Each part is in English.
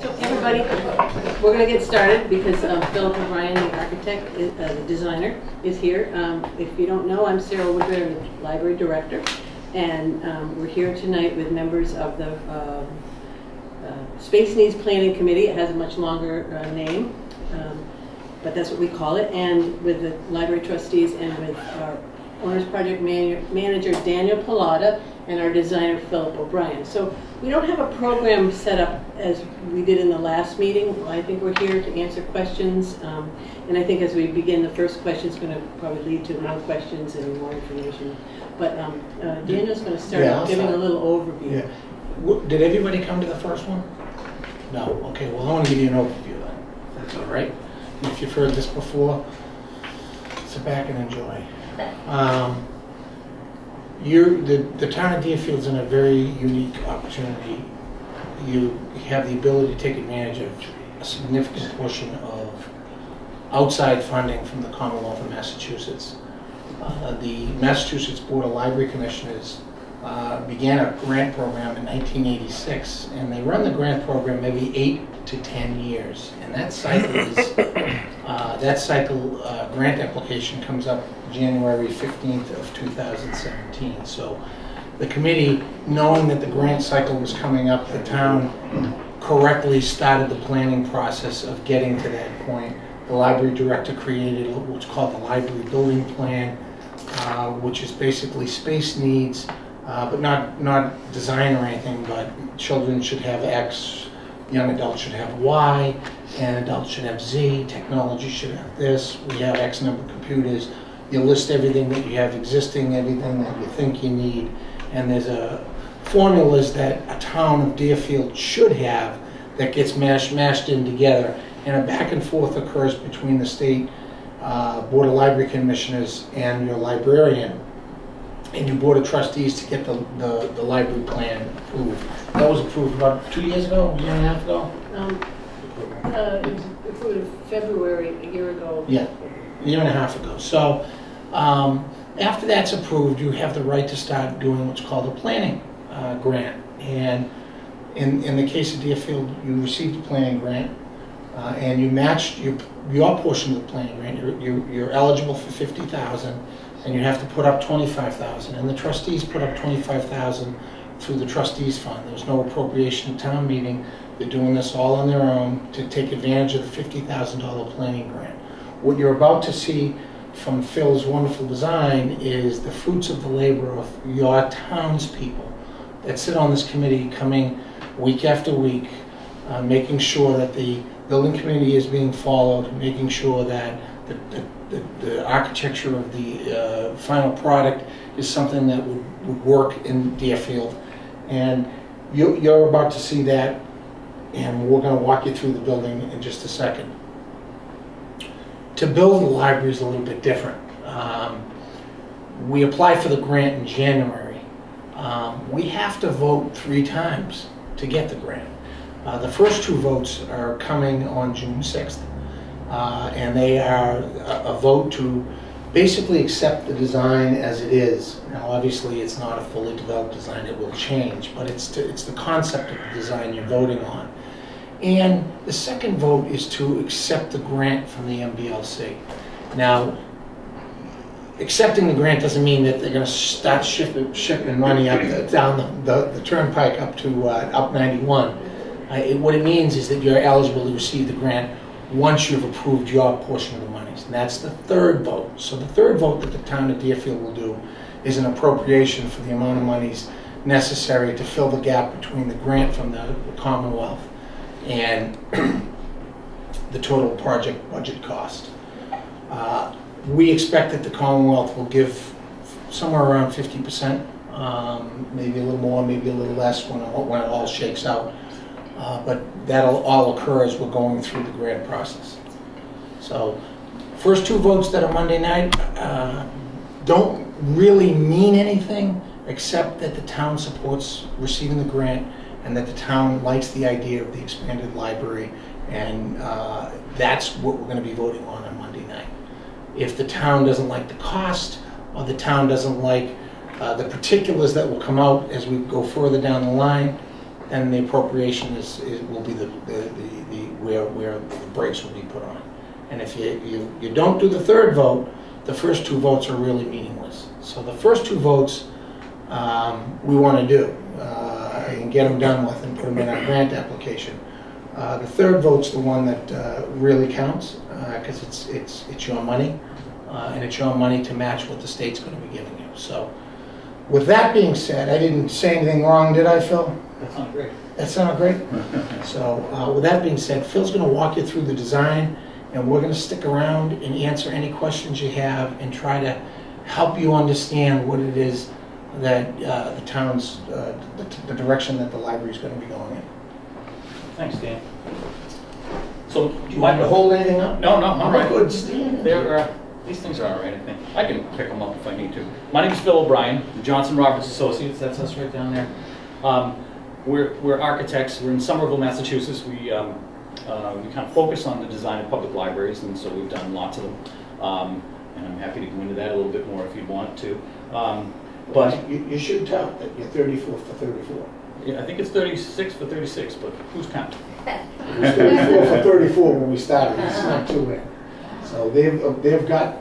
So everybody, we're gonna get started because um, Philip O'Brien, the architect, is- uh, the designer, is here. Um, If you don't know, I'm Sarah Woodward, the library director. And um, we're here tonight with members of the um, uh, Space Needs Planning Committee. It has a much longer uh, name, um, but that's what we call it. And with the library trustees and with our owner's project manager, Daniel Pilata, and our designer, Philip O'Brien. So we don't have a program set up as we did in the last meeting. I think we're here to answer questions. um, And I think as we begin, the first question is going to probably lead to more questions and more information. But um, uh, Daniel's going to start Yeah, giving a little overview. Yeah. W- Did everybody come to the first one? No, okay, well, I want to give you an overview then, that's all right. And If you've heard this before, sit back and enjoy. Um, You're, the, the town of Deerfield's in a very unique opportunity. You have the ability to take advantage of a significant portion of outside funding from the Commonwealth of Massachusetts. Uh, The Massachusetts Board of Library Commissioners uh, began a grant program in 1986, and they run the grant program maybe eight to 10 years. And that cycle is, uh, that cycle, uh, grant application comes up January 15th of 2017. So the committee, knowing that the grant cycle was coming up, the town correctly started the planning process of getting to that point. The library director created what's called the library building plan, uh, which is basically space needs, uh, but not, not design or anything, but children should have X, young adults should have Y, and adults should have Z, technology should have this, we have X number of computers. You list everything that you have existing, everything that you think you need, and there's a formulas that a town of Deerfield should have that gets mashed, mashed in together, and a back and forth occurs between the state uh, Board of Library Commissioners and your librarian, and your Board of Trustees to get the, the, the library plan approved. That was approved about two years ago, a year and a half ago? Um, uh, It was approved in February, a year ago. Yeah, a year and a half ago. So, um, after that's approved, you have the right to start doing what's called a planning uh, grant. And in, in the case of Deerfield, you received a planning grant, uh, and you matched your, your portion of the planning grant. You're, you're- you're eligible for fifty thousand, and you have to put up twenty-five thousand. And the trustees put up twenty-five thousand through the trustees fund. There's no appropriation at town meeting. They're doing this all on their own to take advantage of the fifty thousand dollar planning grant. What you're about to see from Phil's wonderful design is the fruits of the labor of your townspeople that sit on this committee coming week after week, uh, making sure that the building committee is being followed, making sure that the, the, architecture of the uh, final product is something that would, would work in Deerfield. And you, you're about to see that, and we're gonna walk you through the building in just a second. To build the library is a little bit different. Um, We apply for the grant in January. Um, We have to vote three times to get the grant. Uh, The first two votes are coming on June 6th, uh, and they are a a vote to basically accept the design as it is. Now, obviously, it's not a fully developed design, it will change, but it's, to- it's the concept of the design you're voting on. And the second vote is to accept the grant from the MBLC. Now, accepting the grant doesn't mean that they're gonna start shipping, shipping money up, the- down the- the, the turnpike up to, uh, up 91. Uh, it- What it means is that you're eligible to receive the grant once you've approved your portion of the monies. And that's the third vote. So the third vote that the town of Deerfield will do is an appropriation for the amount of monies necessary to fill the gap between the grant from the Commonwealth and the total project budget cost. Uh, We expect that the Commonwealth will give somewhere around fifty percent, um, maybe a little more, maybe a little less when, when it all shakes out. Uh, But that'll all occur as we're going through the grant process. So, first two votes that are Monday night uh, don't really mean anything, except that the town supports receiving the grant and that the town likes the idea of the expanded library, and uh, that's what we're going to be voting on on Monday night. If the town doesn't like the cost, or the town doesn't like uh, the particulars that will come out as we go further down the line, then the appropriation is, is, will be the, the, the, the- where, where the brakes will be put on. And if you, you, you don't do the third vote, the first two votes are really meaningless. So the first two votes, um, we want to do, uh, and get them done with and put them in our grant application. Uh, the third vote's the one that, uh, really counts, uh, cause it's, it's, it's your money, uh, and it's your money to match what the state's gonna be giving you, so. With that being said, I didn't say anything wrong, did I, Phil? That sounds great. That sounded great? So, uh, with that being said, Phil's gonna walk you through the design, and we're gonna stick around and answer any questions you have and try to help you understand what it is that uh, the town's, uh, the the direction that the library is gonna be going in. Thanks, Dan. So, Do you want to hold anything up? No, no, I'm all right. Good. There, uh, these things are all right, I think. I can pick them up if I need to. My name is Phil O'Brien, Johnson Roberts Associates, that's us right down there. Um, We're, we're architects, we're in Somerville, Massachusetts. We, um, uh, we kind of focus on the design of public libraries, and so we've done lots of them. Um, And I'm happy to go into that a little bit more if you want to. Um, But You, you should tell that you're thirty-four for thirty-four. yeah, I think it's 36 for 36, but who's counting? It was thirty-four for thirty-four when we started, it's not too bad. So they've, they've got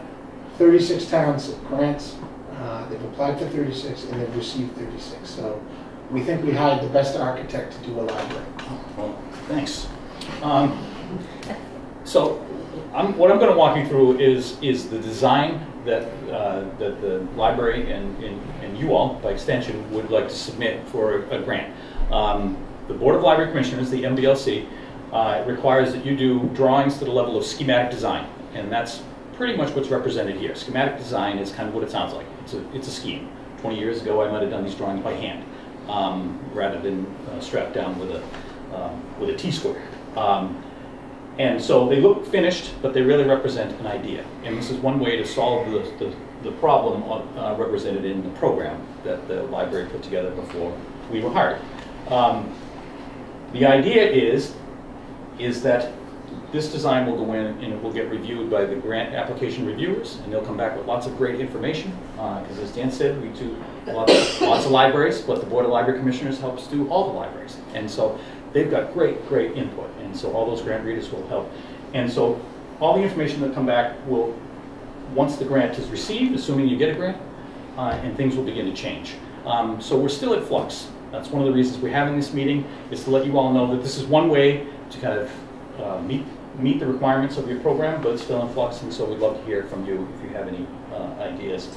thirty-six towns grants, uh, they've applied for thirty-six and they've received thirty-six. So we think we hired the best architect to do a library. Well, thanks. Um, So, I'm, what I'm gonna walk you through is, is the design that, uh, that the library and, and and you all, by extension, would like to submit for a grant. Um, The Board of Library Commissioners, the MBLC, uh, requires that you do drawings to the level of schematic design, and that's pretty much what's represented here. Schematic design is kind of what it sounds like. It's a, it's a scheme. Twenty years ago, I might have done these drawings by hand, um, rather than uh, strapped down with a, um, with a T-square. Um, and so they look finished, but they really represent an idea. And this is one way to solve the, the, the problem uh, represented in the program that the library put together before we were hired. Um, the idea is, is that this design will go in and it will get reviewed by the grant application reviewers, and they'll come back with lots of great information. Because as Dan said, we do lots, lots of libraries, but the Board of Library Commissioners helps do all the libraries. And so they've got great, great input, and so all those grant readers will help. And so all the information that come back will, once the grant is received, assuming you get a grant, uh, and things will begin to change. Um, So we're still at flux. That's one of the reasons we're having this meeting, is to let you all know that this is one way to kind of uh, meet, meet the requirements of your program, but it's still in flux, and so we'd love to hear from you if you have any uh, ideas.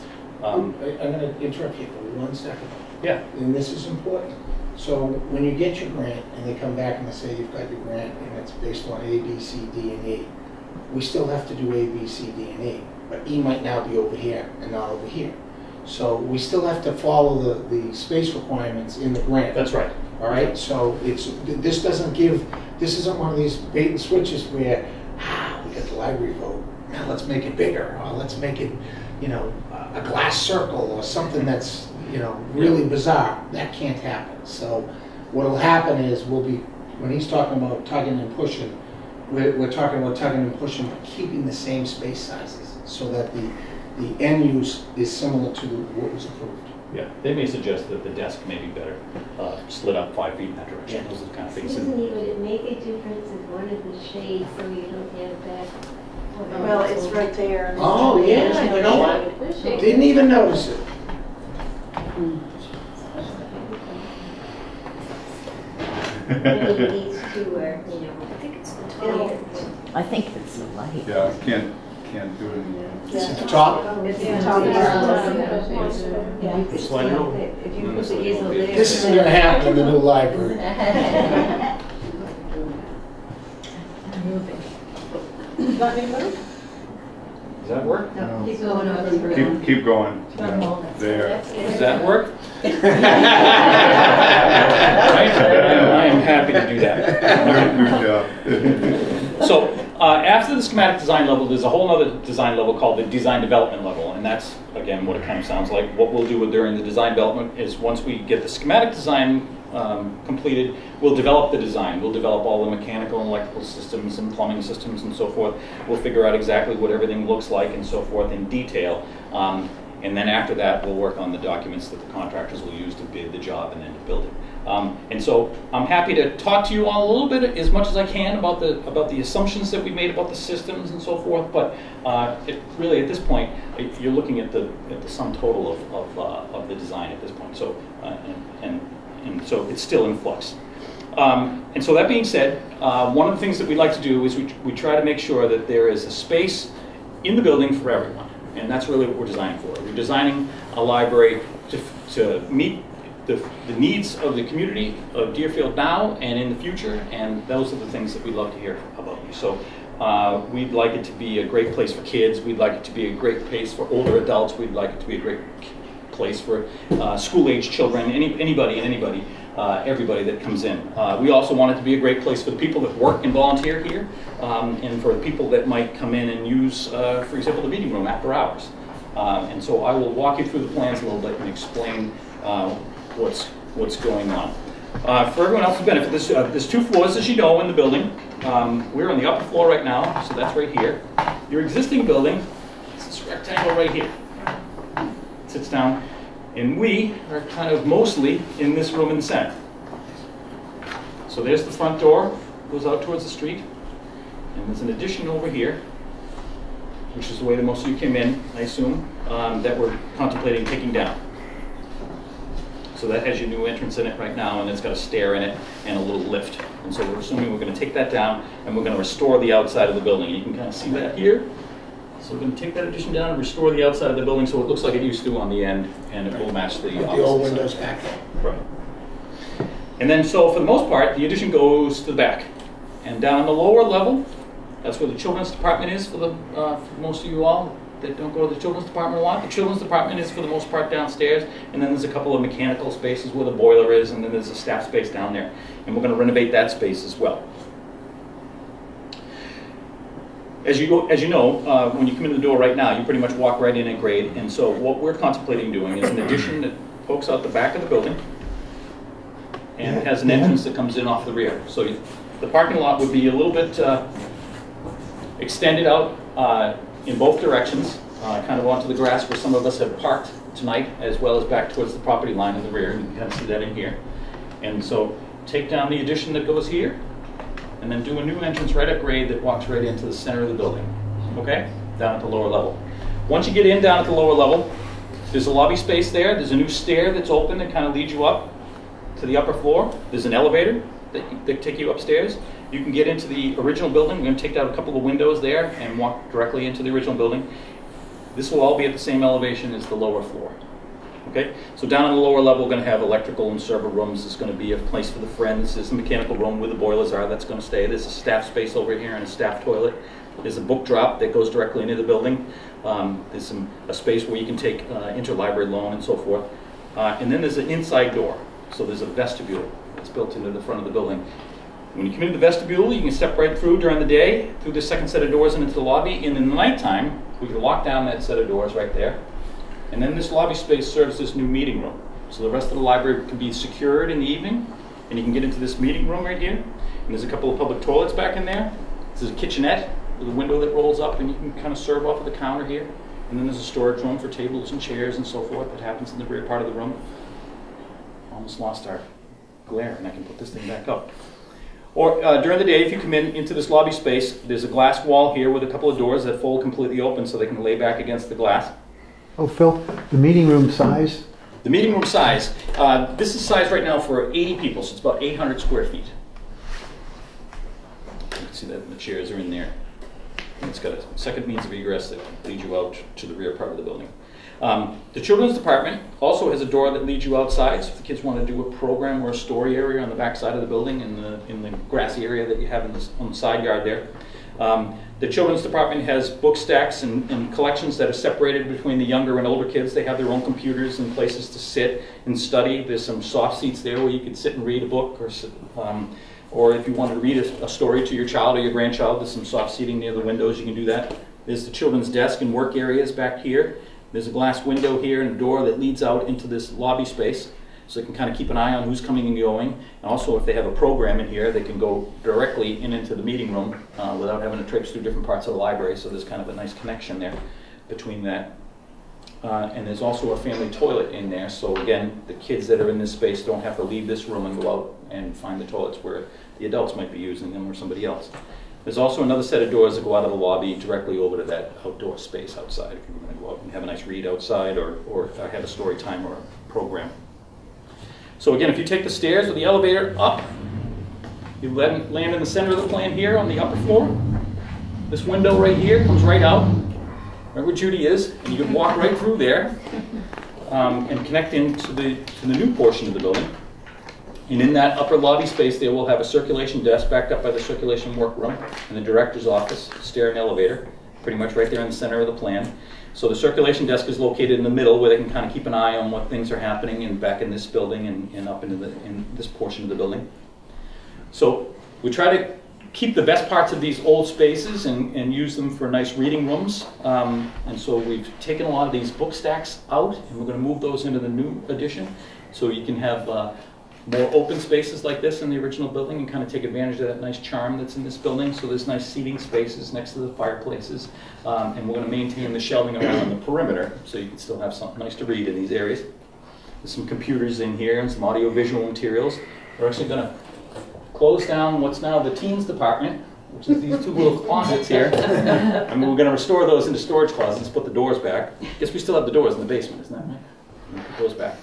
Um, I- I'm gonna interrupt you for one second. Yeah, And this is important. So when you get your grant and they come back and they say you've got your grant and it's based on A, B, C, D, and E, we still have to do A, B, C, D, and E. But E might now be over here and not over here. So we still have to follow the, the space requirements in the grant. that's right. All right, so it's, this doesn't give, this isn't one of these bait and switches where, ah, we got the library vote, now let's make it bigger, or let's make it, you know, a glass circle, or something that's, you know, really bizarre. That can't happen. So what'll happen is, we'll be, when he's talking about tugging and pushing, we're, we're talking about tugging and pushing, but keeping the same space sizes, so that the, the end use is similar to what was approved. Yeah, they may suggest that the desk may be better uh, slid up five feet in that direction. Those are the kind of things. that- Susan, would it make a difference if one of the shades, so you don't have back? Well, it's right there. Oh, yeah, you know what? Didn't even notice it. Maybe these two are, you know. I think it's the filled. I think it's the light. Yeah, I can't, can't do it anymore. It's at the top. It's Yeah. the top. Yeah. You could Slide it stand over. it. If you put the easel there. This isn't gonna happen in the new library. Does that work? No, keep going over. Keep, keep going. Don't hold it. There. Does that work? I am I am happy to do that. Good job. So, uh, after the schematic design level, there's a whole other design level called the design development level, and that's, again, what it kind of sounds like. What we'll do during the design development is, once we get the schematic design um, completed, we'll develop the design. We'll develop all the mechanical and electrical systems and plumbing systems and so forth. We'll figure out exactly what everything looks like and so forth in detail. Um, And then after that, we'll work on the documents that the contractors will use to bid the job and then to build it. Um, and so I'm happy to talk to you all a little bit as much as I can about the about the assumptions that we made about the systems and so forth. But uh, it, really, at this point, you're looking at the at the sum total of of, uh, of the design at this point. So uh, and, and and so it's still in flux. Um, and so that being said, uh, one of the things that we like to do is we, we try to make sure that there is a space in the building for everyone. And that's really what we're designing for. We're designing a library to, to meet the, the needs of the community of Deerfield now and in the future, and those are the things that we'd love to hear about you. So uh, we'd like it to be a great place for kids. We'd like it to be a great place for older adults. We'd like it to be a great place for uh, school-age children, any, anybody and anybody, uh, everybody that comes in. Uh, we also want it to be a great place for the people that work and volunteer here, um, and for the people that might come in and use, uh, for example, the meeting room after hours. Um, and so I will walk you through the plans a little bit and explain uh, what's what's going on. Uh, for everyone else's benefit, there's, uh, there's two floors, as you know, in the building. Um, we're on the upper floor right now, so that's right here. Your existing building, is this rectangle right here It sits down, and we are kind of mostly in this room in the center. So there's the front door, goes out towards the street, and there's an addition over here, which is the way that most of you came in, I assume, um, that we're contemplating taking down. So that has your new entrance in it right now, and it's got a stair in it and a little lift. And so we're assuming we're going to take that down, and we're going to restore the outside of the building. You can kind of see that here. So we're going to take that addition down and restore the outside of the building so it looks like it used to on the end, and it will match the the old side. windows back there. Right. And then, so for the most part, the addition goes to the back. And down on the lower level, that's where the children's department is for the, uh, for most of you all that don't go to the children's department a lot. The children's department is for the most part downstairs, and then there's a couple of mechanical spaces where the boiler is, and then there's a staff space down there. And we're gonna renovate that space as well. As you, go, as you know, uh, when you come in the door right now, you pretty much walk right in at grade. And so what we're contemplating doing is an addition that pokes out the back of the building and has an entrance that comes in off the rear. So you- the parking lot would be a little bit uh, extended out uh, in both directions, uh, kind of onto the grass where some of us have parked tonight, as well as back towards the property line in the rear. You can kind of see that in here. And so take down the addition that goes here, and then do a new entrance right at grade that walks right into the center of the building, okay? Down at the lower level. Once you get in down at the lower level, there's a lobby space there, there's a new stair that's open that kind of leads you up to the upper floor. There's an elevator that, that take you upstairs. You can get into the original building, we're gonna take out a couple of windows there and walk directly into the original building. This will all be at the same elevation as the lower floor. Okay, so down on the lower level, we're going to have electrical and server rooms. There's going to be a place for the friends. There's a mechanical room where the boilers are. That's going to stay. There's a staff space over here and a staff toilet. There's a book drop that goes directly into the building. Um, there's some a space where you can take uh, interlibrary loan and so forth. Uh, and then there's an inside door. So there's a vestibule that's built into the front of the building. When you come into the vestibule, you can step right through during the day, through the second set of doors and into the lobby. And in the nighttime, we can lock down that set of doors right there. And then this lobby space serves this new meeting room. So the rest of the library can be secured in the evening, and you can get into this meeting room right here. And there's a couple of public toilets back in there. There's a kitchenette with a window that rolls up, and you can kind of serve off of the counter here. And then there's a storage room for tables and chairs and so forth that happens in the rear part of the room. Almost lost our glare, and I can put this thing back up. Or uh, during the day, if you come in into this lobby space, there's a glass wall here with a couple of doors that fold completely open so they can lay back against the glass. Oh, Phil, the meeting room size, The meeting room size, uh, this is size right now for 80 people, so it's about 800 square feet. You can see that the chairs are in there. And it's got a second means of egress that leads you out to the rear part of the building. Um, the children's department also has a door that leads you outside, so if the kids want to do a program or a story area on the back side of the building in the, in the grassy area that you have in the, on the side yard there. Um, the children's department has book stacks and, and collections that are separated between the younger and older kids. They have their own computers and places to sit and study. There's some soft seats there where you can sit and read a book, or um, or if you want to read a, a story to your child or your grandchild, there's some soft seating near the windows. You can do that. There's the children's desk and work areas back here. There's a glass window here and a door that leads out into this lobby space so they can kind of keep an eye on who's coming and going. And also, if they have a program in here, they can go directly in into the meeting room uh, without having to traipse through different parts of the library. So there's kind of a nice connection there between that. Uh, and there's also a family toilet in there, so again, the kids that are in this space don't have to leave this room and go out and find the toilets where the adults might be using them or somebody else. There's also another set of doors that go out of the lobby directly over to that outdoor space outside, if you're gonna go out and have a nice read outside or, or have a story time or a program. So again, if you take the stairs or the elevator up, you land land in the center of the plan here on the upper floor. This window right here comes right out, right where Judy is, and you can walk right through there um, and connect into the, to the new portion of the building. And in that upper lobby space there, we'll have a circulation desk backed up by the circulation workroom and the director's office, stair and elevator, pretty much right there in the center of the plan. So the circulation desk is located in the middle where they can kind of keep an eye on what things are happening and back in this building and, and up into the, in this portion of the building. So we try to keep the best parts of these old spaces and, and use them for nice reading rooms. Um, and so we've taken a lot of these book stacks out and we're going to move those into the new addition. So you can have uh, more open spaces like this in the original building and kind of take advantage of that nice charm that's in this building. So there's nice seating spaces next to the fireplaces. Um, and we're going to maintain the shelving around the perimeter so you can still have something nice to read in these areas. There's some computers in here and some audio-visual materials. We're actually going to close down what's now the teens department, which is these two little closets here. And we're going to restore those into storage closets, put the doors back. Guess we still have the doors in the basement, isn't that right? Put those back.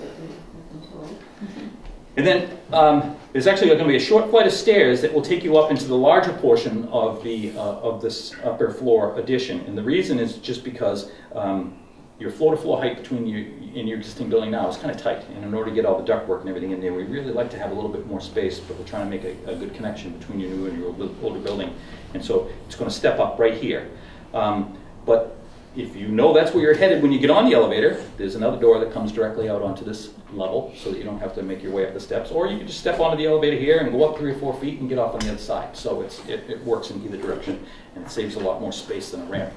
And then um, there's actually going to be a short flight of stairs that will take you up into the larger portion of the uh, of this upper floor addition. And the reason is just because um, your floor-to-floor height between you in your existing building now is kind of tight. And in order to get all the ductwork and everything in there, we really like to have a little bit more space, but we're trying to make a, a good connection between your new and your older building. And so it's going to step up right here. Um, but if you know that's where you're headed when you get on the elevator, there's another door that comes directly out onto this level so that you don't have to make your way up the steps. Or you can just step onto the elevator here and go up three or four feet and get off on the other side. So it, it works in either direction and it saves a lot more space than a ramp.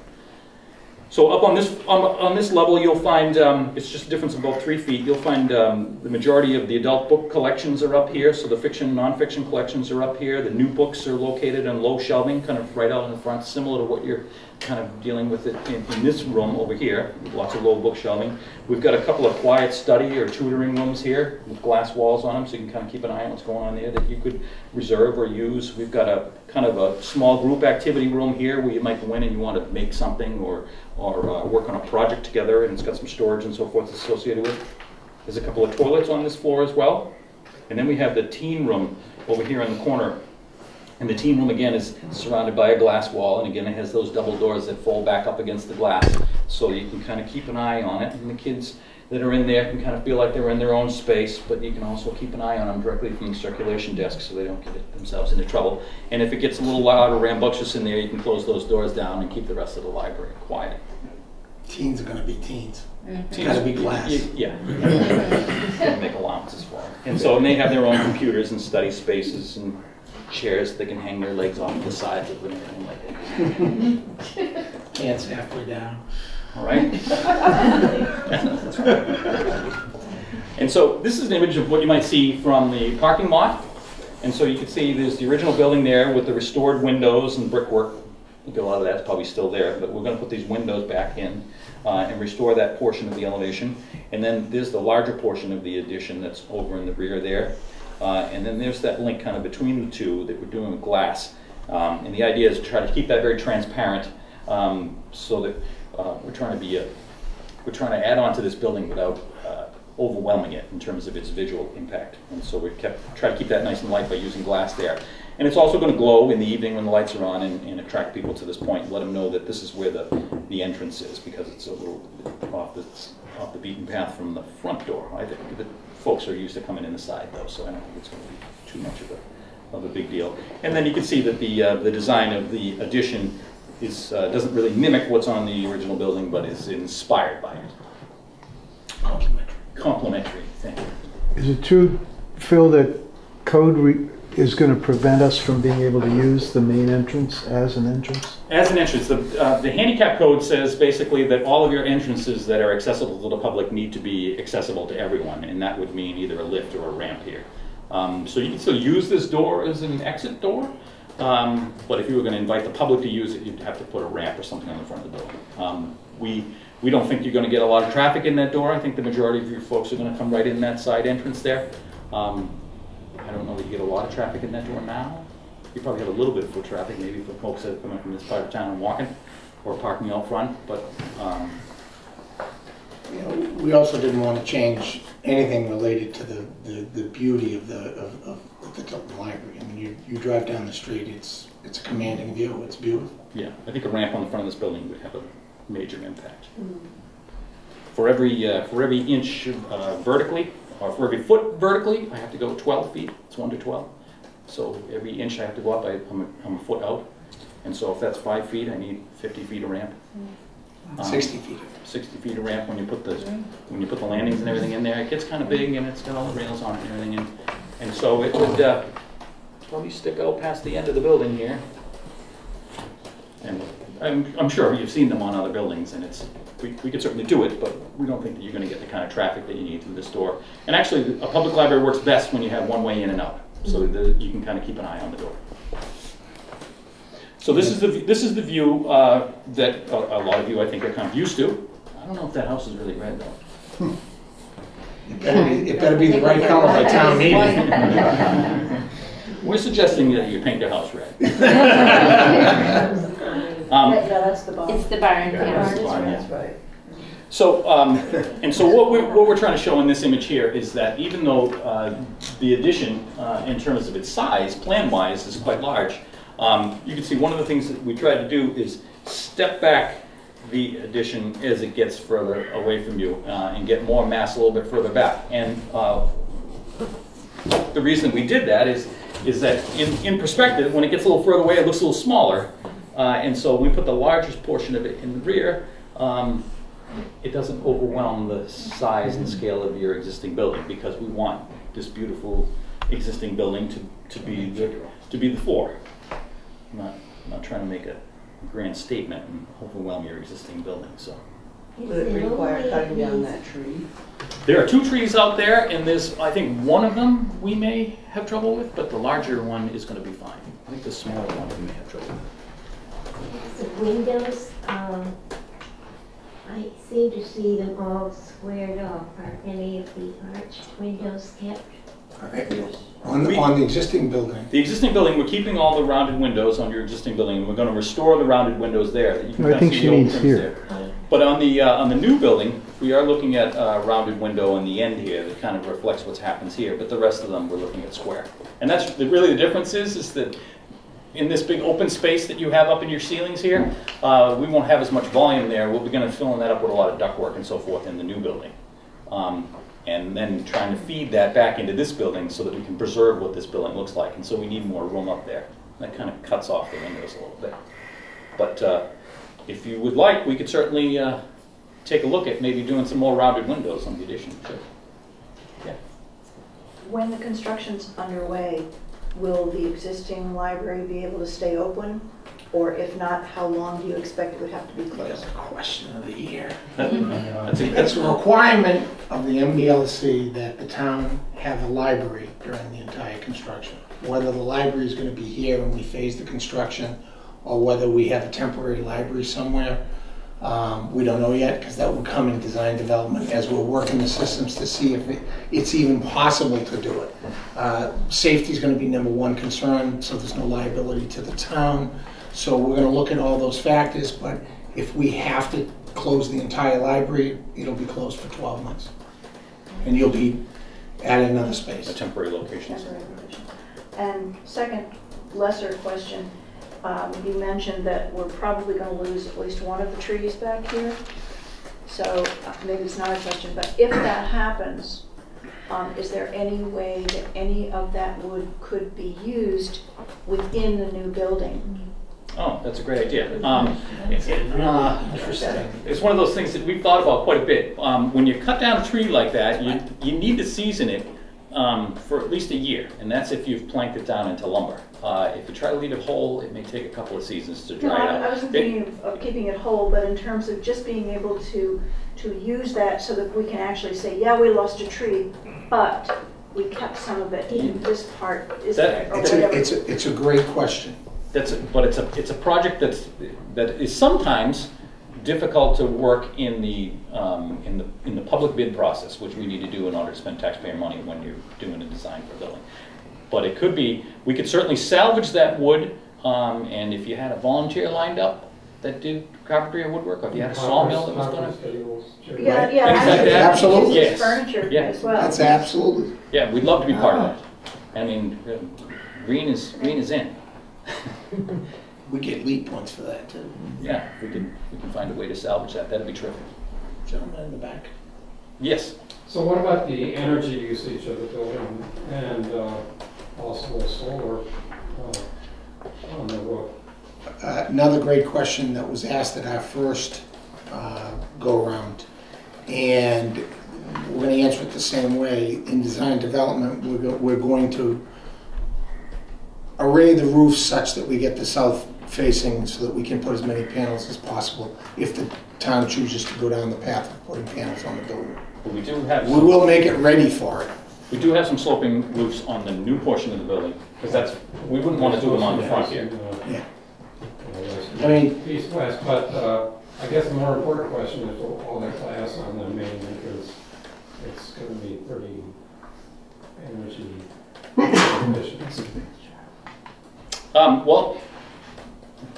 So up on this, on, on this level, you'll find, um, it's just a difference of about three feet. You'll find um, the majority of the adult book collections are up here. So the fiction nonfiction collections are up here. The new books are located in low shelving, kind of right out in the front, similar to what you're kind of dealing with it in, in this room over here. Lots of low book shelving. We've got a couple of quiet study or tutoring rooms here with glass walls on them, so you can kind of keep an eye on what's going on there that you could reserve or use. We've got a kind of a small group activity room here where you might go in and you want to make something or or uh, work on a project together, and it's got some storage and so forth associated with. it. There's a couple of toilets on this floor as well. And then we have the teen room over here in the corner. And the teen room, again, is surrounded by a glass wall, and again, it has those double doors that fold back up against the glass, so you can kind of keep an eye on it. And the kids that are in there can kind of feel like they're in their own space, but you can also keep an eye on them directly from the circulation desk so they don't get themselves into trouble. And if it gets a little loud or rambunctious in there, you can close those doors down and keep the rest of the library quiet. Teens are gonna be teens. Mm-hmm. It's Teens- gotta be glass. y- Yeah. Gotta Make allowances for them. And so, and they have their own computers and study spaces and chairs that can hang their legs off the sides of them and everything like that. Pants halfway down. All right? And so this is an image of what you might see from the parking lot. And so you can see there's the original building there with the restored windows and brickwork. I think a lot of that's probably still there, but we're going to put these windows back in uh, and restore that portion of the elevation. And then there's the larger portion of the addition that's over in the rear there. Uh, And then there's that link kind of between the two that we're doing with glass. Um, And the idea is to try to keep that very transparent um, so that uh, we're trying to be a, we're trying to add on to this building without uh, overwhelming it in terms of its visual impact. And so we've kept, try to keep that nice and light by using glass there. And it's also going to glow in the evening when the lights are on and, and attract people to this point, let them know that this is where the, the entrance is because it's a little off the, off the beaten path from the front door. I think folks are used to coming in the side though, so I don't think it's going to be too much of a, of a big deal. And then you can see that the, uh, the design of the addition is, uh, doesn't really mimic what's on the original building, but is inspired by it. Complimentary. Complementary, thank you. Is it true, Phil, that code re- is going to prevent us from being able to use the main entrance as an entrance? As an entrance, the, uh, the handicap code says basically that all of your entrances that are accessible to the public need to be accessible to everyone, and that would mean either a lift or a ramp here. Um, so you can still use this door as an exit door, Um, But if you were going to invite the public to use it, you'd have to put a ramp or something on the front of the building. Um, We, we don't think you're going to get a lot of traffic in that door. I think the majority of your folks are going to come right in that side entrance there. Um, I don't know that you get a lot of traffic in that door now. You probably have a little bit of foot traffic, maybe for folks that are coming from this part of town and walking or parking out front, but um, You know, we also didn't want to change anything related to the, the, the beauty of the, of, of the Tilton Library. I mean, you, you drive down the street, it's, it's a commanding view, it's beautiful. Yeah, I think a ramp on the front of this building would have a major impact. For every, uh, for every inch uh, vertically, or for every foot vertically, I have to go 12 feet, it's 1 to 12. So every inch I have to go up, I- I'm a, I'm a foot out. And so if that's five feet, I need 50 feet of ramp. Um, 60 feet. 60 feet of ramp when you put the, when you put the landings and everything in there. It gets kind of big and it's got all the rails on it and everything. And, and so it would uh, probably stick out past the end of the building here. And I'm, I'm sure you've seen them on other buildings and it's, we, we could certainly do it, but we don't think that you're gonna get the kind of traffic that you need through this door. And actually, a public library works best when you have one way in and out, so that you can kind of keep an eye on the door. So this is the, this is the view uh, that a a lot of you, I think, are kind of used to. I don't know if that house is really red, though. It better be, it better be the right color by town meeting. We're suggesting that you paint your house red. Yeah, Um, that's the bottom. It's the barn, Yeah, yeah. that's fine, yeah. That's right. So, um, and so what we're, what we're trying to show in this image here is that even though uh, the addition, uh, in terms of its size, plan-wise, is quite large, um, you can see one of the things that we tried to do is step back the addition as it gets further away from you uh, and get more mass a little bit further back. And uh, the reason we did that is, is that in, in perspective, when it gets a little further away, it looks a little smaller. Uh, and so we put the largest portion of it in the rear. Um, it doesn't overwhelm the size and scale of your existing building because we want this beautiful existing building to, to be the, to be the fore. I'm not, I'm not trying to make a grand statement and overwhelm your existing building, so. Would it require cutting down that tree? There are two trees out there, and there's, I think, one of them we may have trouble with, but the larger one is gonna be fine. I think the smaller one we may have trouble with. The windows, um, I seem to see them all squared off. Are any of the arched windows kept? On, on the existing building, The existing building, we're keeping all the rounded windows on your existing building, and we're gonna restore the rounded windows there. that you can I kinda think see she the old means trims here. there. But on the, uh, on the new building, we are looking at a rounded window on the end here that kind of reflects what happens here, but the rest of them, we're looking at square. And that's, the- really the difference is, is that in this big open space that you have up in your ceilings here, uh, we won't have as much volume there. We'll be gonna fill that up with a lot of ductwork and so forth in the new building. Um, And then trying to feed that back into this building so that we can preserve what this building looks like. And so we need more room up there. That kind of cuts off the windows a little bit. But uh, if you would like, we could certainly uh, take a look at maybe doing some more rounded windows on the addition. Sure. Yeah. When the construction's underway, will the existing library be able to stay open? Or if not, how long do you expect it would have to be that's closed? a question of the year. That's a- It's a requirement of the MBLC that the town have a library during the entire construction. Whether the library is gonna be here when we phase the construction, or whether we have a temporary library somewhere, um, we don't know yet, because that will come in design development as we're working the systems to see if it- it's even possible to do it. Uh, Safety is gonna be number one concern, so there's no liability to the town. So we're gonna look at all those factors, but if we have to close the entire library, it'll be closed for 12 months. And you'll be at another space. A temporary location. Temporary location. And second, lesser question, um, you mentioned that we're probably going to lose at least one of the trees back here. So uh, maybe it's not a question, but if that happens, um, is there any way that any of that wood could be used within the new building? Oh, that's a great idea. Um, it- it- Ah, interesting. It's one of those things that we've thought about quite a bit. Um, when you cut down a tree like that, you, you need to season it um, for at least a year, and that's if you've planked it down into lumber. Uh, if you try to leave it whole, it may take a couple of seasons to No, dry it I out. I wasn't It- thinking of- of keeping it whole, but in terms of just being able to, to use that so that we can actually say, yeah, we lost a tree, but we kept some of it in this part, is That- there, or It's a, whatever. it's a, it's a great question. that's, a- but it's a, it's a project that's, that is sometimes difficult to work in the, um, in the, in the public bid process, which we need to do in order to spend taxpayer money when you're doing a design for a building. But it could be, we could certainly salvage that wood, um, and if you had a volunteer lined up that did carpentry or woodwork, or if you had a sawmill that was gonna, Yeah, yeah. Things like actually, that. Absolutely. Yes. Furniture Yeah. as well. That's absolutely. yeah, we'd love to be part of that. I mean, uh, green is, green is in. We get LEED points for that too. Yeah, if we can, we can find a way to salvage that, that'd be terrific. Gentleman in the back. Yes, So what about the energy usage of the building and uh, also solar uh, on the roof? Uh, Another great question that was asked at our first uh, go-around. And we're going to answer it the same way. In design development, we're go- we're going to array the roof such that we get the south facing so that we can put as many panels as possible if the town chooses to go down the path of putting panels on the building. but we do have, We will make it ready for it. we do have some sloping roofs on the new portion of the building, because that's, we wouldn't want to do them on the front here. Yeah. I mean, East, west, but uh, I guess the more important question is all that glass on the main entrance, it's going to be pretty energy efficient. Um, well,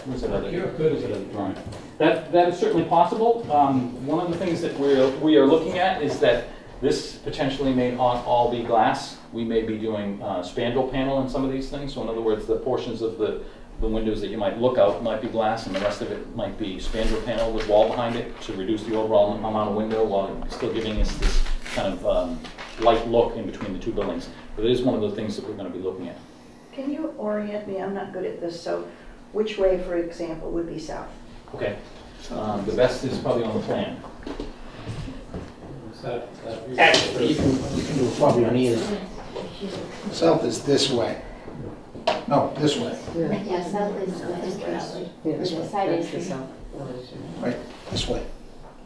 where's that other, Yeah, good. where's that other drawing? That, that is certainly possible. Um, one of the things that we're, we are looking at is that this potentially may not all be glass. We may be doing, uh, spandrel panel in some of these things. So in other words, the portions of the, the windows that you might look out might be glass and the rest of it might be spandrel panel with wall behind it to reduce the overall amount of window while still giving us this kind of, um, light look in between the two buildings. But it is one of the things that we're gonna be looking at. Can you orient me? I'm not good at this, so which way, for example, would be south? Okay. Um, the best is probably on the plan. Is that- that- Actually, you can, you can do it probably on either. South is this way. No, this way, Yeah, south is the entrance. This way. Side entrance. right, this way.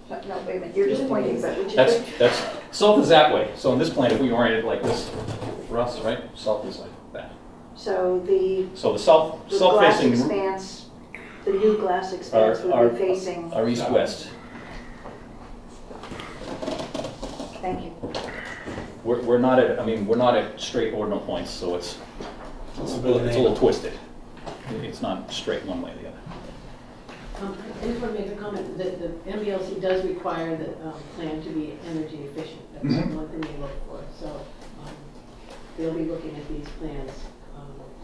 But No, wait a minute, you're just pointing, but which That's, way? that's, south is that way. So in this plan, if we orient it like this, for us, right, south is like that. So the, So the south, the south glass facing expanse, the new glass expanse Are- would be facing, are east-west. thank you. We're, we're not at, I mean, we're not at straight ordinal points, so it's, it's a little- it's a little twisted. It's not straight one way or the other. Um, I just want to make a comment that the MBLC does require the um, plan to be energy efficient. That's Mhm. one thing they look for. So um, they'll be looking at these plans um, with that in mind.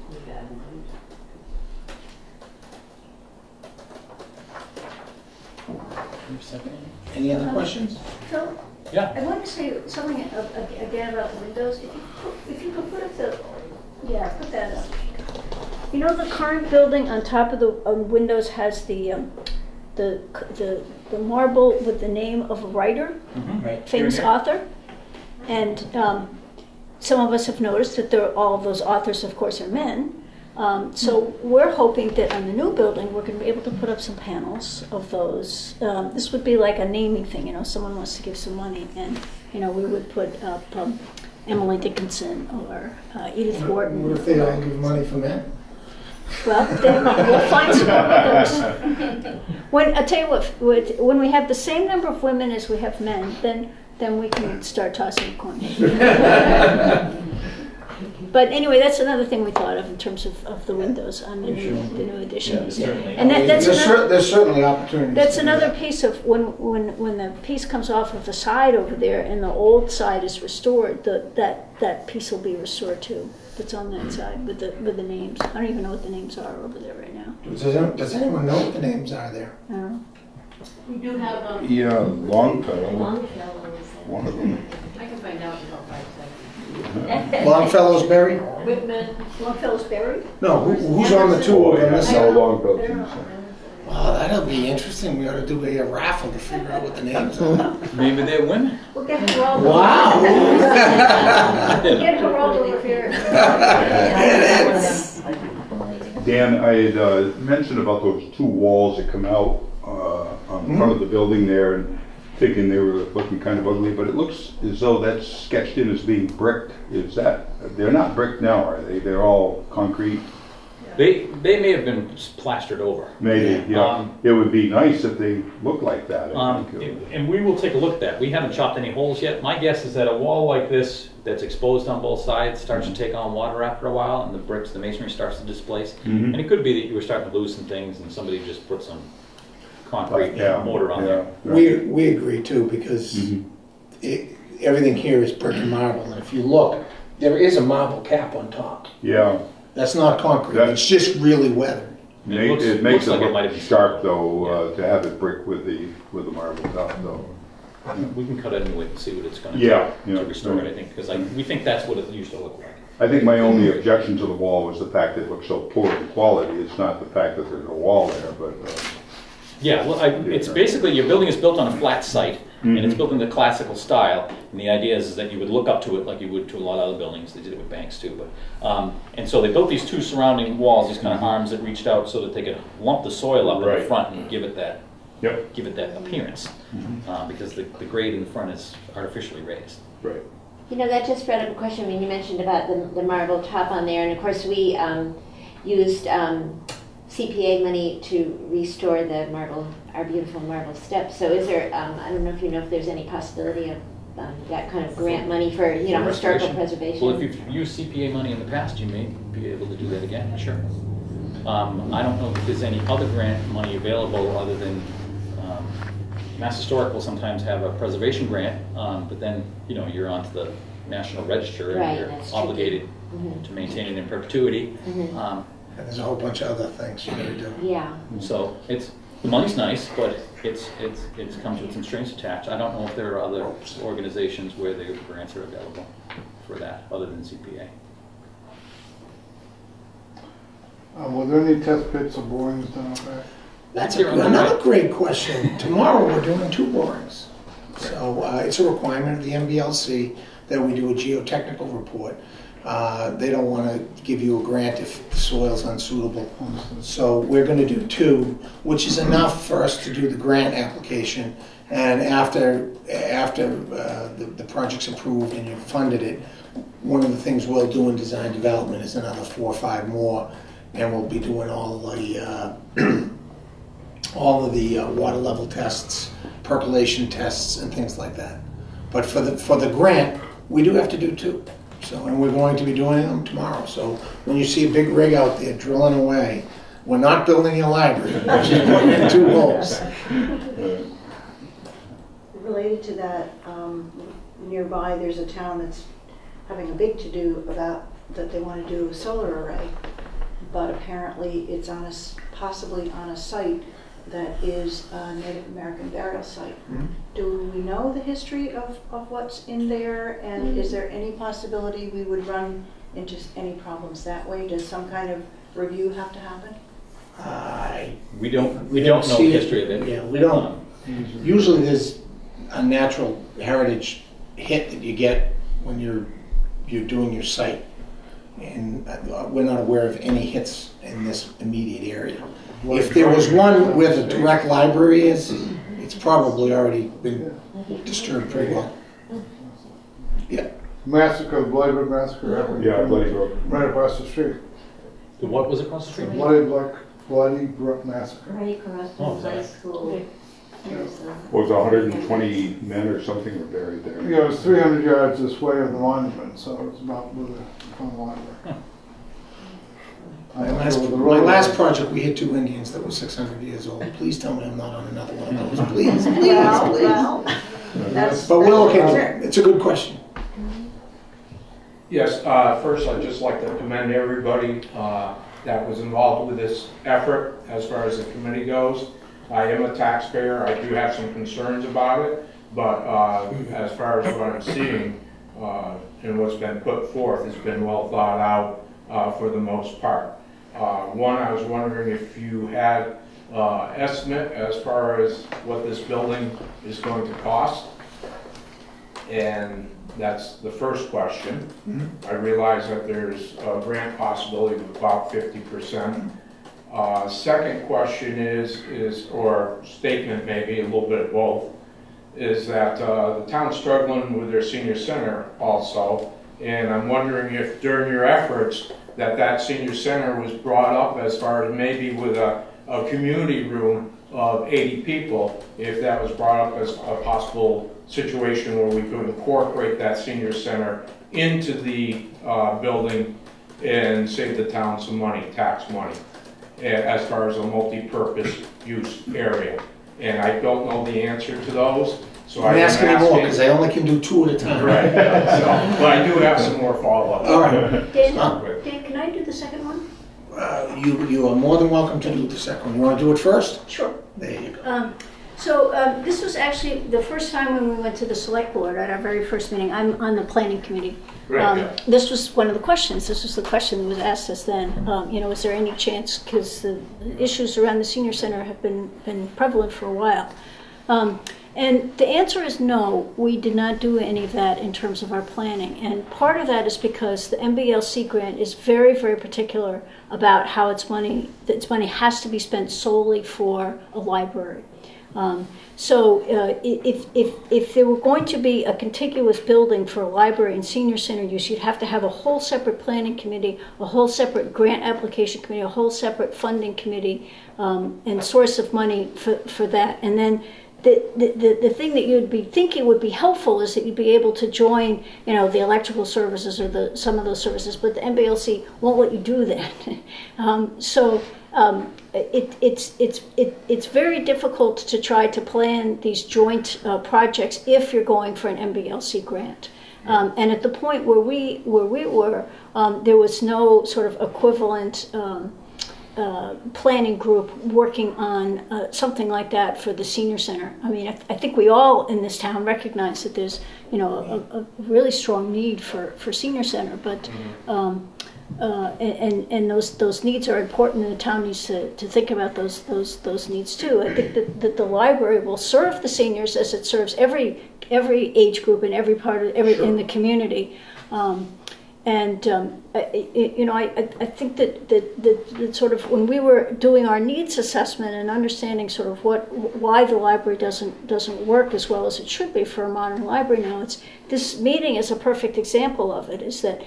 Any other questions? Phil, Yeah, I want to say something a- a- again about the windows. If you, put- if you could put up the, yeah, put that up. You know, the current building on top of the um, windows has the, um, the, the, the marble with the name of a writer, Mhm. Right. famous author. And um, some of us have noticed that there, all of those authors, of course, are men. Um, so we're hoping that on the new building, we're going to be able to put up some panels of those. Um, this would be like a naming thing, you know, someone wants to give some money, and you know, we would put up um, Emily Dickinson or uh, Edith Wharton. What if they don't give money for men? Well, then we'll find some more of those. When, I tell you what, when we have the same number of women as we have men, then, then we can start tossing a coin. But anyway, that's another thing we thought of in terms of, of the windows on the new, the new additions. certainly. And that, that's There's another. cer- There's certainly opportunities. That's to do another that. piece of, when, when, when the piece comes off of the side over there and the old side is restored, the, that, that piece will be restored too, that's on that side with the, with the names. I don't even know what the names are over there right now. Does anyone, does anyone know what the names are there? I don't know. We do have, um, Yeah, Longfellow, Longfellow is one of them. I can find out in about five seconds. Longfellow's Berry? Whitman, Longfellow's buried? No, who, who's on the two of them? This- No Longfellow. Wow, that'll be interesting. We ought to do a raffle to figure out what the names are. maybe they're women. We'll get Geraldo. Wow. We'll get Geraldo over here. Dan, I had uh, mentioned about those two walls that come out uh, on the front of the building there and thinking they were looking kind of ugly, but it looks as though that's sketched in as being bricked. Is that, they're not bricked now, are they? They're all concrete? They, they may have been plastered over. Maybe, yeah. Um, It would be nice if they looked like that, I Um, think. and we will take a look at that. We haven't chopped any holes yet. My guess is that a wall like this, that's exposed on both sides, starts to take on water after a while, and the bricks, the masonry starts to displace. Mhm. And it could be that you were starting to lose some things, and somebody just put some concrete Yeah, mortar on yeah, there. yeah. We, we agree too, because Mhm. it, everything here is brick and marble, and if you look, there is a marble cap on top. Yeah, That's not concrete, That- it's just really weathered. It Ma- looks- it makes looks it like it might have look been- sharp though, uh, to have it brick with the, with the marble top though. We can cut it anyway and see what it's gonna Yeah, take yeah, to restore it. I think, because I, we think that's what it used to look like. I think my only objection to the wall was the fact that it looked so poor in quality. It's not the fact that there's a wall there, but, uh, Yeah, well, I, it's basically, your building is built on a flat site, and it's Mhm. built in the classical style, and the idea is that you would look up to it like you would to a lot of other buildings, they did it with banks too, but, um, and so they built these two surrounding walls, these kind of arms that reached out so that they could lump the soil up in the Right. front and give it that, yep, give it that appearance, uh, because the, the grade in the front is artificially raised. right. You know, that just brought up a question, I mean, you mentioned about the, the marble top on there, and of course, we, um, used, um, CPA money to restore the marble, our beautiful marble steps, so is there, um, I don't know if you know if there's any possibility of, um, that kind of grant money for, you know, For historical preservation? Well, if you've used CPA money in the past, you may be able to do that again, sure. Um, I don't know if there's any other grant money available other than, um, Mass Historic will sometimes have a preservation grant, um, but then, you know, you're onto the National Register Right, and you're that's tricky. obligated Mhm. to maintain it in perpetuity. Mhm. Um, And there's a whole bunch of other things you gotta do. Yeah, so it's, the money's nice, but it's, it's, it comes with some strings attached. I don't know if there are other organizations where the grants are available for that, other than CPA. Uh, were there any test pits or borings done out back? That's a, Here on the another great question. Tomorrow, we're doing two borings. So uh, it's a requirement of the MBLC that we do a geotechnical report. Uh, They don't want to give you a grant if the soil's unsuitable. So we're going to do two, which is enough for us to do the grant application. And after, after uh, the the project's approved and you've funded it, one of the things we'll do in design development is another four or five more. And we'll be doing all the, uh, all of the uh, water level tests, percolation tests, and things like that. But for the, for the grant, we do have to do two. So, and we're going to be doing them tomorrow. So when you see a big rig out there drilling away, we're not building a library, we're just putting in two holes. Related to that, um, nearby, there's a town that's having a big to-do about that they want to do a solar array. But apparently it's on a, possibly on a site that is a Native American burial site. Mhm. Do we know the history of, of what's in there? And is there any possibility we would run into any problems that way? Does some kind of review have to happen? I- We don't, we don't know the see history of it. Yeah, we don't. Um, Usually there's a natural heritage hit that you get when you're, you're doing your site. And uh, we're not aware of any hits in this immediate area. If there was one where the direct library is, it's probably already been disturbed pretty well. Yeah, Massacre, the Bloody Brook Massacre happened. Yeah, Bloody Brook. Right across the street. The what was across the The street? Bloody Brook, Bloody Brook Massacre. right across Oh, from the high sorry. school. There's a- Was hundred and twenty men or something were buried there? Yeah, it was three hundred yards this way of the monument, so it's about where the, from the library. My last, know where the my last project, we hit two Indians that were six hundred years old. Please tell me I'm not on another one of those, please, please, Well, please. well, that's. But we're that's looking, concern. it's a good question. Yes, uh, first, I'd just like to commend everybody uh, that was involved with this effort as far as the committee goes. I am a taxpayer, I do have some concerns about it, but uh, as far as what I'm seeing uh, and what's been put forth, it's been well thought out uh, for the most part. Uh, One, I was wondering if you had uh, estimate as far as what this building is going to cost? And that's the first question. I realize that there's a grant possibility of about fifty percent. Uh, second question is, is, or statement maybe, a little bit of both, is that, uh, the town's struggling with their senior center also. And I'm wondering if during your efforts, that that senior center was brought up as far as maybe with a, a community room of 80 people, if that was brought up as a possible situation where we could incorporate that senior center into the uh, building and save the town some money, tax money, as far as a multi-purpose use area. And I don't know the answer to those, so I'm I'm asking more, because I only can do two at a time. Right, so, but I do have some more follow-up. All right. Dan, Huh? Dan, can I do the second one? Uh, You, you are more than welcome to do the second one. You want to do it first? Sure. There you go. Um, So um, this was actually the first time when we went to the select board at our very first meeting. I'm on the planning committee. Right, Um, yeah. This was one of the questions. This was the question that was asked us then. Um, You know, is there any chance, because the issues around the senior center have been, been prevalent for a while. Um, And the answer is no, we did not do any of that in terms of our planning. And part of that is because the MBLC grant is very, very particular about how its money, its money has to be spent solely for a library. Um, So uh, if, if, if there were going to be a contiguous building for a library and senior center use, you'd have to have a whole separate planning committee, a whole separate grant application committee, a whole separate funding committee, um, and source of money for, for that. And then the, the, the- thing that you'd be thinking would be helpful is that you'd be able to join, you know, the electrical services or the, some of those services, but the MBLC won't let you do that. Um, so, um, it, it's, it's, it, it's very difficult to try to plan these joint, uh, projects if you're going for an MBLC grant. Um, and at the point where we, where we were, um, there was no sort of equivalent, um, uh, planning group working on uh, something like that for the senior center. I mean, I, th- I think we all in this town recognize that there's, you know, a, a really strong need for, for senior center, but, um, uh, and, and those, those needs are important and the town needs to, to think about those, those, those needs too. I think that, that the library will serve the seniors as it serves every, every age group and every part of, every, in the community. Um, and um, I, you know, I, I- I think that, that, that, that sort of when we were doing our needs assessment and understanding sort of what why the library doesn't doesn't work as well as it should be for a modern library now, it's this meeting is a perfect example of it. Is that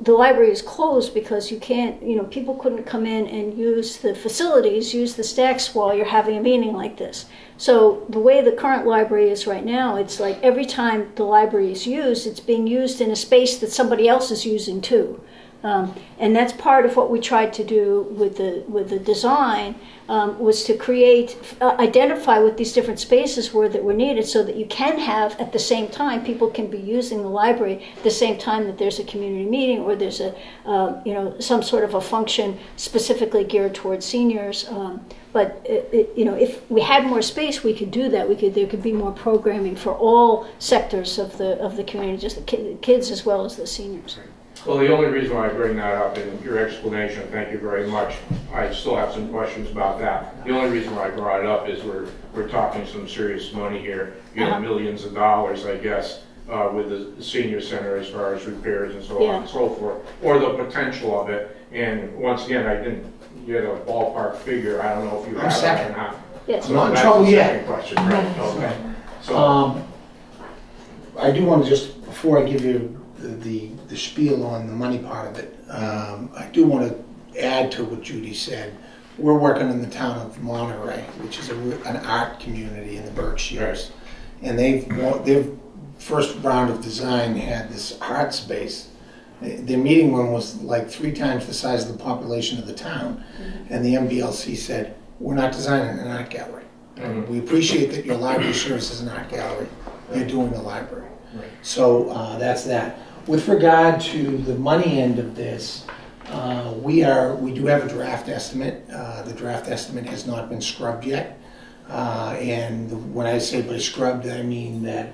the library is closed because you can't, you know, people couldn't come in and use the facilities, use the stacks while you're having a meeting like this. So the way the current library is right now, it's like every time the library is used, it's being used in a space that somebody else is using too. Um, and that's part of what we tried to do with the with the design um, was to create, uh, identify what these different spaces were that were needed, so that you can have at the same time people can be using the library at the same time that there's a community meeting or there's a uh, you know some sort of a function specifically geared towards seniors. Um, but it, it, you know, if we had more space, we could do that. We could there could be more programming for all sectors of the of the community, just the ki- kids as well as the seniors. Well, the only reason why I bring that up in your explanation, thank you very much, I still have some questions about that. The only reason why I brought it up is we're, we're talking some serious money here, you know, Uh-huh. millions of dollars, I guess, uh, with the senior center as far as repairs and so on and so forth, or the potential of it. And once again, I didn't get a ballpark figure, I don't know if you I'm have that or second. not. Yes. I'm not in that's trouble yet. second question, right, okay. So, Um, I do want to just, before I give you the, the spiel on the money part of it, um, I do want to add to what Judy said. We're working in the town of Monterey, which is a, an art community in the Berkshires. And they've, their first round of design had this art space. Their meeting room was like three times the size of the population of the town. And the MBLC said, we're not designing an art gallery. Mhm. We appreciate that your library serves as an art gallery. You're doing the library. Right. So uh, that's that. With regard to the money end of this, uh, we are, we do have a draft estimate. Uh, The draft estimate has not been scrubbed yet. Uh, And when I say by scrubbed, I mean that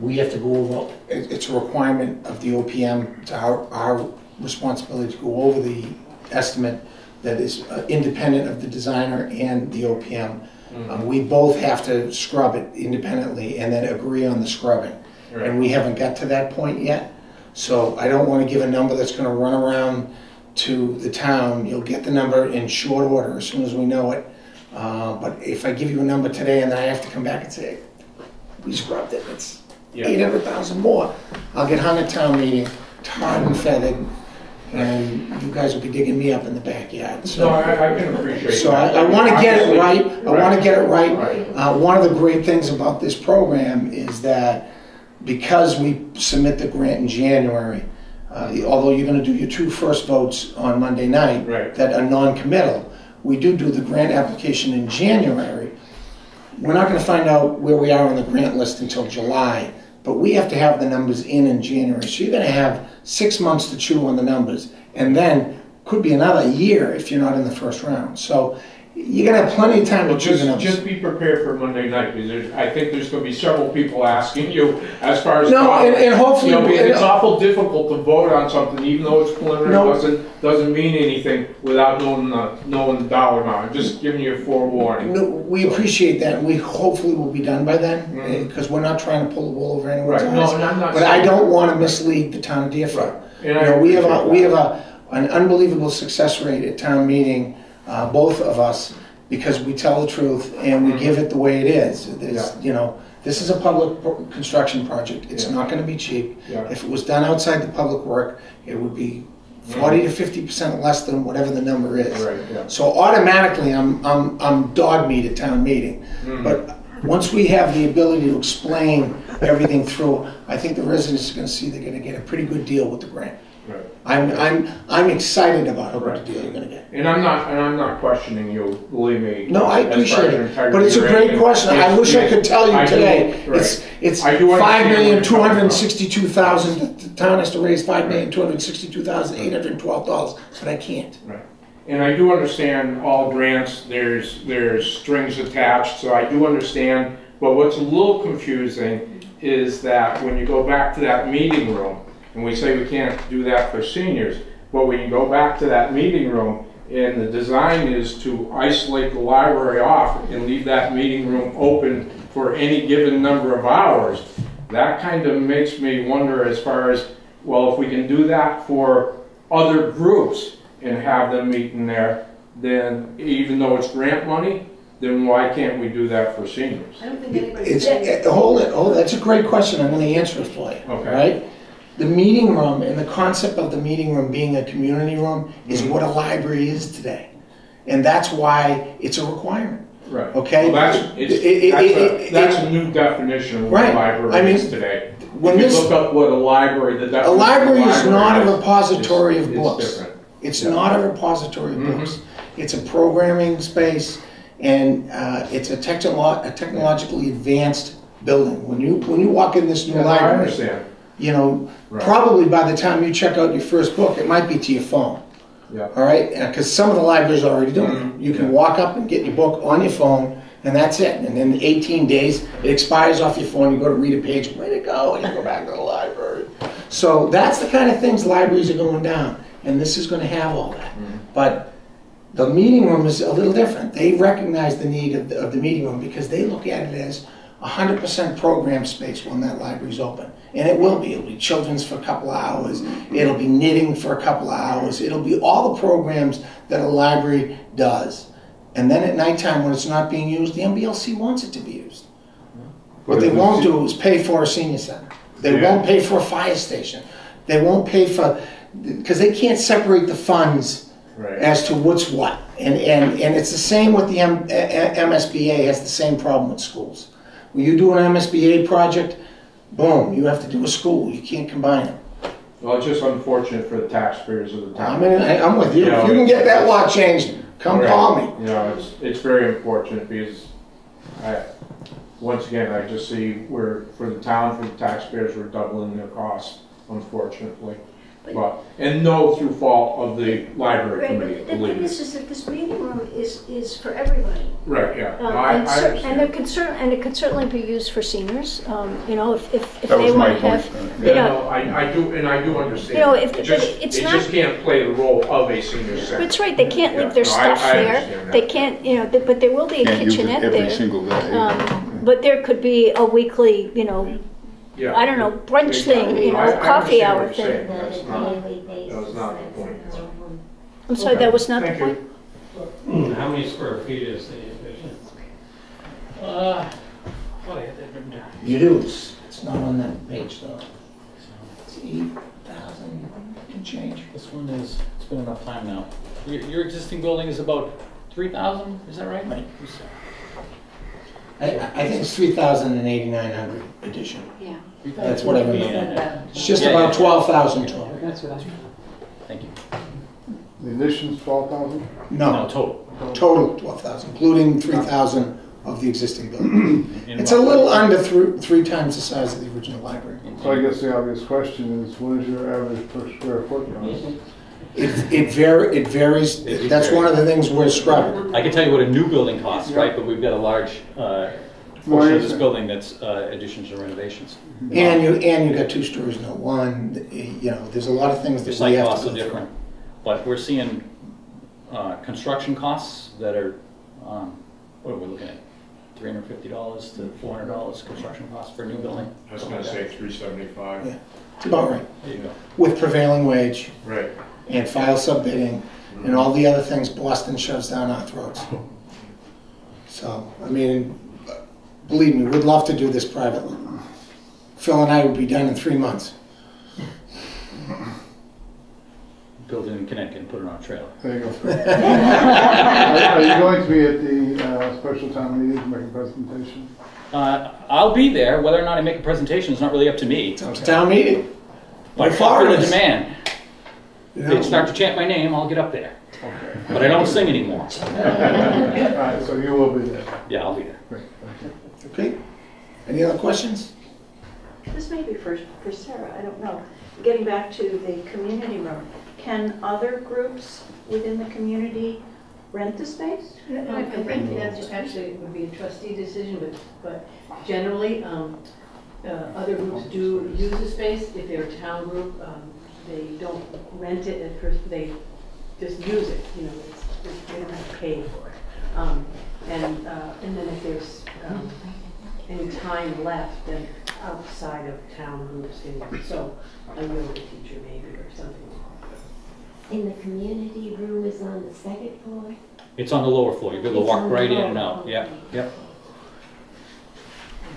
we have to go over, it- it's a requirement of the OPM, it's our, our responsibility to go over the estimate that is uh, independent of the designer and the OPM. Uh, We both have to scrub it independently and then agree on the scrubbing. And we haven't got to that point yet. So I don't want to give a number that's going to run around to the town. You'll get the number in short order as soon as we know it. Uh, But if I give you a number today and then I have to come back and say, we scrubbed it, it's Yeah. eight hundred thousand more, I'll get hung at town meeting, tarred and feathered, and you guys will be digging me up in the backyard, so. No, I, I can appreciate. So that. I, I want to get it right, I want to get it right. Right. Uh, one of the great things about this program is that because we submit the grant in January, uh, although you're gonna do your two first votes on Monday night Right. that are non-committal, we do do the grant application in January. We're not gonna find out where we are on the grant list until July, but we have to have the numbers in in January. So you're gonna have six months to chew on the numbers, and then could be another year if you're not in the first round. So you're gonna have plenty of time to the just, just be prepared for Monday night, because there's, I think there's gonna be several people asking you as far as. No, and- and hopefully- You know, because it's awful difficult to vote on something, even though it's preliminary, No. doesn't, doesn't mean anything without knowing the, knowing the dollar amount, I'm just giving you a forewarning. No, we appreciate that, and we hopefully will be done by then, mm-hmm. eh, because we're not trying to pull the wool over anyone's Right, no, eyes. and I'm not But I saying- don't want to mislead the town of Deerfield. Right. You I know, we have, a appreciate we have a, an unbelievable success rate at town meeting, uh, both of us, because we tell the truth and we Mhm. give it the way it is. Yeah. you know, this is a public pro- construction project, it's Yeah. not gonna be cheap. Yeah. If it was done outside the public work, it would be forty to fifty percent less than whatever the number is. Right. So automatically, I'm, I'm, I'm dog meat at town meeting. Mhm. But once we have the ability to explain everything through, I think the residents are gonna see they're gonna get a pretty good deal with the grant. Right. I'm, I'm, I'm excited about how good Right. the deal you're gonna get. And I'm not, and I'm not questioning you, believe me. No, I as far appreciate your it, integrity but it's a great question. I wish I could tell I you do- today. right. It's, it's I do five understand where million, you're two hundred and sixty-two thousand, the town has to raise five million, two hundred and sixty-two thousand, eight hundred and twelve dollars, but I can't. Right. And I do understand all grants, there's, there's strings attached, so I do understand. But what's a little confusing is that when you go back to that meeting room, and we say we can't do that for seniors, but when you go back to that meeting room, and the design is to isolate the library off and leave that meeting room open for any given number of hours, that kind of makes me wonder as far as, well, if we can do that for other groups and have them meet in there, then even though it's grant money, then why can't we do that for seniors? I don't think anybody's It's, saying. eh, hold it, hold, that's a great question, I'm gonna answer it for you, Okay. right? The meeting room and the concept of the meeting room being a community room is what a library is today. And that's why it's a requirement. Right. Okay. Well, that's, It- it- it's, that's it- a, it- that's a new definition of what Right. a I library mean, is today. When If you this, look up what a library, the a of library is not a repository of it's books. different. It's Yeah. not a repository of Mhm. books. It's a programming space, and uh, it's a technolo- a technologically advanced building. When you, when you walk in this new Yeah, I library, understand. You know, Right. probably by the time you check out your first book, it might be to your phone. Yeah. All right, because some of the libraries are already doing it. Mhm. You can Yeah. walk up and get your book on your phone, and that's it. And in 18 days, it expires off your phone. You go to read a page, way to go, and you go back to the library. So that's the kind of things libraries are going down, and this is going to have all that. But the meeting room is a little different. They recognize the need of the, of the meeting room because they look at it as 100% program space when that library's open. And it will be. It'll be children's for a couple of hours. It'll be knitting for a couple of hours. It'll be all the programs that a library does. And then at nighttime, when it's not being used, the MBLC wants it to be used. What they won't do is pay for a senior center. They Yeah. won't pay for a fire station. They won't pay for, because they can't separate the funds Right. as to what's what. And, and, and it's the same with the M, MSBA has the same problem with schools. When you do an MSBA project, boom, you have to do a school. You can't combine them. Well, it's just unfortunate for the taxpayers of the town. I'm, in, I'm with you. If you can get that law changed, come call me. You know, it's, it's very unfortunate because I, once again, I just see where, for the town, for the taxpayers, we're doubling their costs, unfortunately. But, and no through fault of the library Right, committee, but the believe thing me. is, is that this meeting room is, is for everybody. Right, yeah. No, Um, I, And I cer- and it understand. could cer, and it could certainly be used for seniors, um, you know, if, if if That they was my want to point. have. Yeah, you know, no, I, I do, and I do understand. You know, if- It but just, it's it not- just can't play the role of a senior center. That's right, they can't Yeah, leave their no, I- stuff I there, understand they that. can't, you know, th- but there will be a Can't use it kitchenette every there. single day. Um, But there could be a weekly, you know, Yeah. I don't know, brunch thing, you know, I- I coffee understand hour what you're thing. saying. That's not, that was not the point. I'm sorry, that was not the Thank you. point? How many square feet is the addition? Uh, You do. It's, it's not on that page though. It's 8,000. and change. This one is, it's been enough time now. Your, your existing building is about three thousand, is that right? Right. I, I think it's three thousand and eighty-nine hundred addition. Yeah. That's what I remember. Yeah, It's just Yeah, about yeah. twelve thousand total. That's what I. Thank you. The addition's twelve thousand? No, No, total. total twelve thousand, including three thousand of the existing building. In It's a what- little under three, three times the size of the original library. So I guess the obvious question is, what is your average per square foot cost? It, it var, it varies, that's one of the things we're scrubbing. I can tell you what a new building costs, right, but we've got a large, uh, Why portion of is this building that's, uh, additions and renovations. And you, and you got two stories, not one, you know, there's a lot of things The that we site have costs to are go through. different, but we're seeing, uh, construction costs that are, um, what are we looking at? Three hundred fifty dollars to four hundred dollars construction costs for a new building? I was gonna say three seventy-five. Yeah. It's about right, There you go. with prevailing wage Right. and file sub-bidding and all the other things Boston shoves down our throats. So, I mean, believe me, we'd love to do this privately. Phil and I would be done in three months. Build it in Connecticut and put it on a trailer. There you go. Are are you going to be at the uh, special town meeting to make a presentation? Uh, I'll be there, whether or not I make a presentation is not really up to me. It's up to town meeting. By far the demand, you they know. start to chant my name, I'll get up there. Okay. But I don't sing anymore. All right, so you will be there. Yeah, I'll be there. Great, thank you. Okay, any other questions? This may be for, for Sarah, I don't know. Getting back to the community room, can other groups within the community rent the space? Um, I think that's actually would be a trustee decision, but, but generally, um, uh, other groups do use the space. If they're a town group, um, they don't rent it at first, they just use it, you know, it's, they don't have to pay for it. Um, and, uh, and then if there's, um, any time left, and outside of town groups, and so a yoga teacher maybe or something. And the community room is on the second floor? It's on the lower floor, you'll be able to It's walk the right in lower and out, floor. yeah, yep.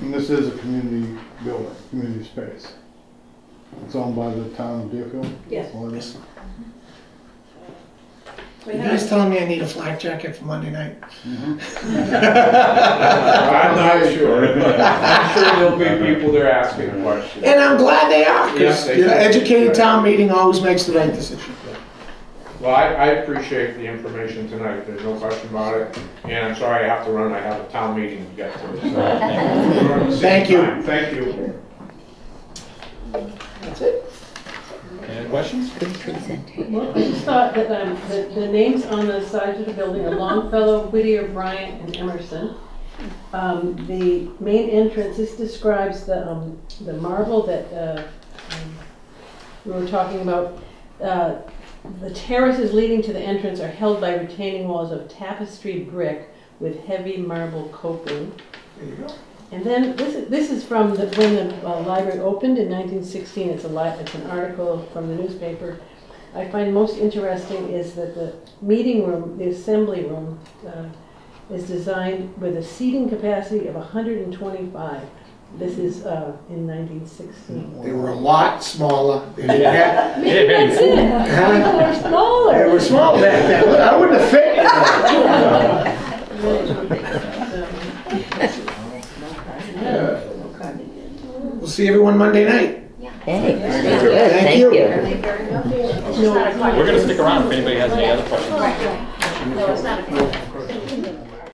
And this is a community building, community space. It's owned by the town of Deerfield? Yes. Or is- You guys telling me I need a flak jacket for Monday night? Mm-hmm. I'm not sure. I'm sure there'll be people there asking questions. And I'm glad they are, because, Yes, they you know, educated town meeting always makes the right decision. Well, I, I appreciate the information tonight, there's no question about it. And I'm sorry I have to run, I have a town meeting to get to. so. We're on the same Thank you. time. Thank you. That's it. Any questions? Well, I just thought that um, the, the names on the sides of the building are Longfellow, Whittier, Bryant, and Emerson. Um, the main entrance, this describes the, um, the marble that, uh, um, we were talking about. Uh, the terraces leading to the entrance are held by retaining walls of tapestried brick with heavy marble coping. There you go. And then, this is, this is from the, when the uh, library opened in 1916, it's a li, it's an article from the newspaper. I find most interesting is that the meeting room, the assembly room, uh, is designed with a seating capacity of 125. This is uh, in 1916. They were a lot smaller. They didn't have- that's it, they're smaller. They were small back then, I wouldn't have fit in there. We'll see everyone Monday night. Hey, Thank you. We're gonna stick around if anybody has any other questions. No, it's not a